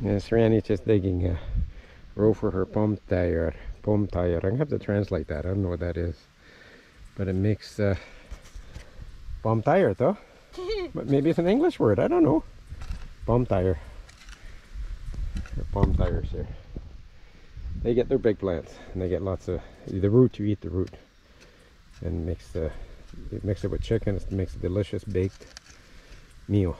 Yes, Randy's just digging a row for her palm tire. Pomtayer. I'm gonna have to translate that. I don't know what that is. But it makes uh, pomtayer though. but maybe it's an English word. I don't know. Pomtayer. Or pomtayers here. They get their big plants and they get lots of the root. You eat the root and mix the mix it with chicken. It makes a delicious baked meal.